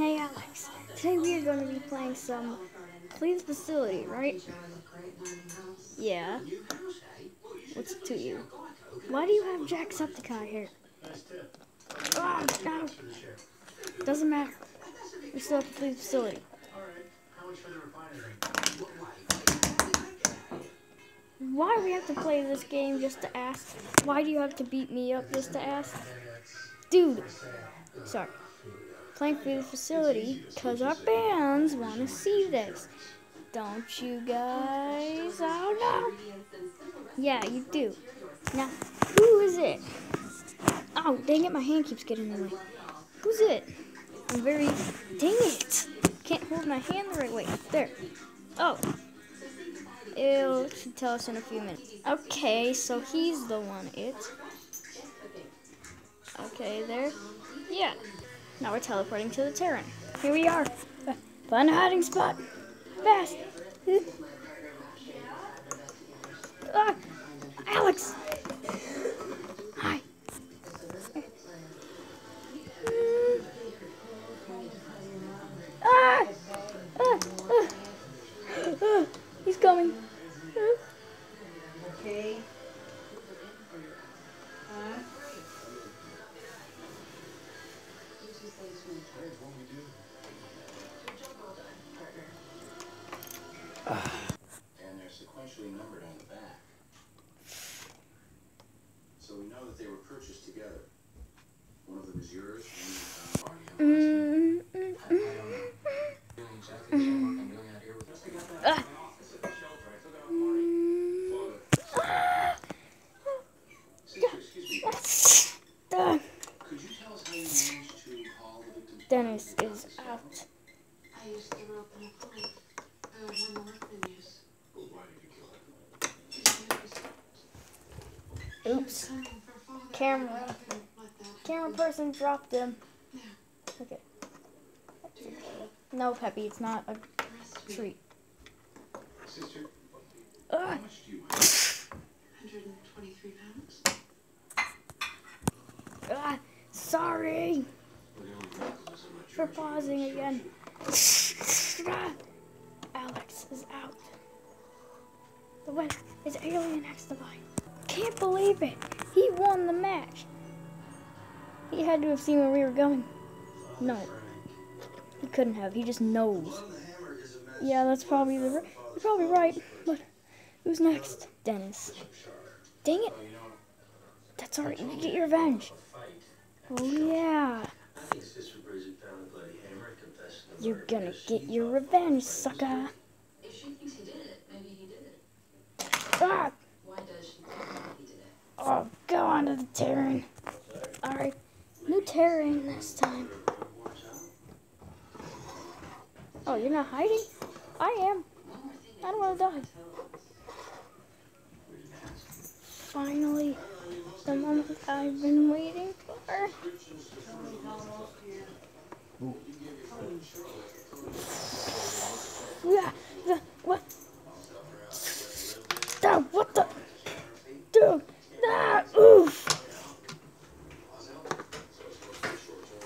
Hey Alex, today we are going to be playing some Flee the Facility, right? Yeah. What's to you? Why do you have Jacksepticeye here? Oh, no. Doesn't matter. We still have Flee the Facility. Why do we have to play this game just to ask? Why do you have to beat me up just to ask? Dude. Sorry playing for the facility because our fans want to see this. Don't you guys? Oh no! Yeah, you do. Now, who is it? Oh, dang it, my hand keeps getting in the way. Who's it? I'm very... Dang it! Can't hold my hand the right way. There. Oh. It'll should tell us in a few minutes. Okay, so he's the one, it. Okay, there. Yeah. Now we're teleporting to the Terran. Here we are. Find a hiding spot. Fast. Ah, Alex. And they're sequentially numbered on the back. So we know that they were purchased together. One of them is yours, one is Mm, mm, mm. doing exactly the same work I'm doing out here with Ah. Sister, excuse me, Ah. could you tell us how you managed to haul the victim? Denis is out. I used the rope and a pulley. Uh, when the workman used. Well, why did you kill him? He was Oops. Camera. Camera person dropped him. Okay. No, Peppy, it's not a treat. Sister, how much do you weigh? 123 pounds. Ah, sorry for pausing again. Alex is out. The winner is Alien X Divine. I can't believe it. He won the match. He had to have seen where we were going. No, he couldn't have. He just knows. Yeah, that's probably the. You're probably right. But who's next? Denis. Dang it. That's alright. You get your revenge. Oh yeah. I think Sister Bridget found the bloody hammer and confessed to the You're gonna get your revenge, sucker. If Oh, go on to the Terran. Alright. New Terran this time. Oh, you're not hiding? I am. I don't want to die. Finally, the moment I've been waiting for. Yeah, the, what? Ah, what the? Dude, ah, oof.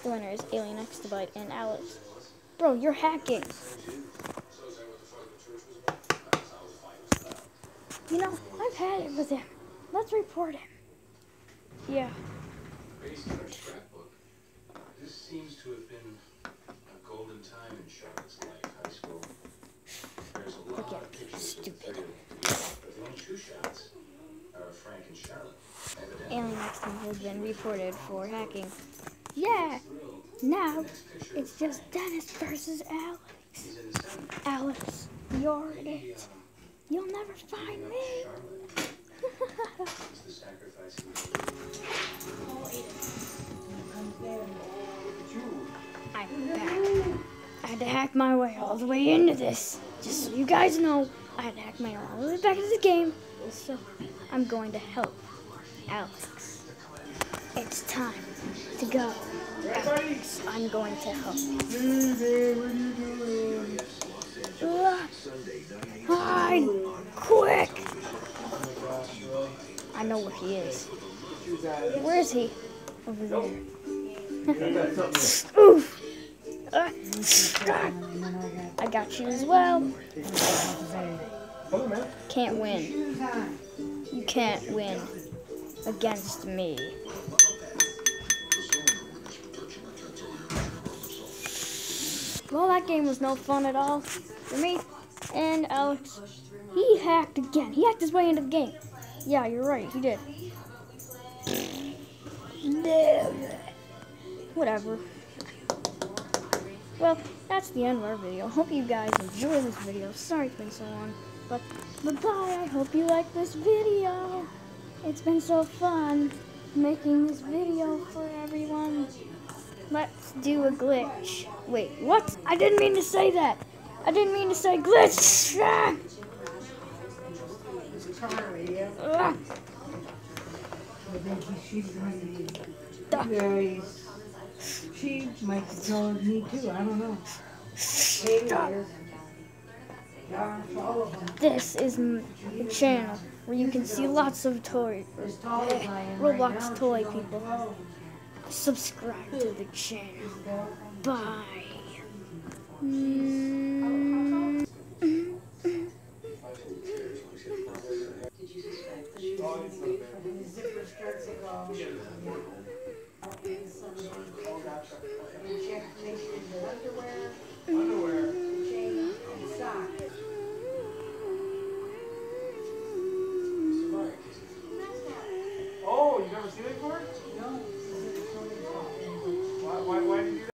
The winner is Alien X Divide and Alex. Bro, you're hacking. You know, I've had it with him. Let's report him. Yeah. Based on scrapbook, this seems to have been a golden time in Charlotte's life, high school. There's a lot of pictures stupid. of the only two shots are Frank and Charlotte. Alien X has been reported for hacking. Yeah. Now it's just Denis versus Alex. Alex, you're it. You'll never find me. I'm back. I had to hack my way all the way into this. Just so you guys know, I had to hack my way all the way back into the game. So I'm going to help Alex. It's time to go. I'm going to help. Hide! Quick! I know where he is. Where is he? Over there. Oof! Uh, I got you as well. Can't win. You can't win against me. Well, that game was no fun at all for me and Alex. He hacked again. He hacked his way into the game. Yeah, you're right. He did. Whatever. Well, that's the end of our video. Hope you guys enjoy this video. Sorry it's been so long. But bye-bye. I hope you like this video. It's been so fun making this video for everyone. Let's do a glitch. Wait, what? I didn't mean to say that. I didn't mean to say glitch. Ah! Be. She might control me too. I don't know. Them. This is a channel where you can see lots of toy, Roblox toy people. Subscribe to the channel. Bye. Mm.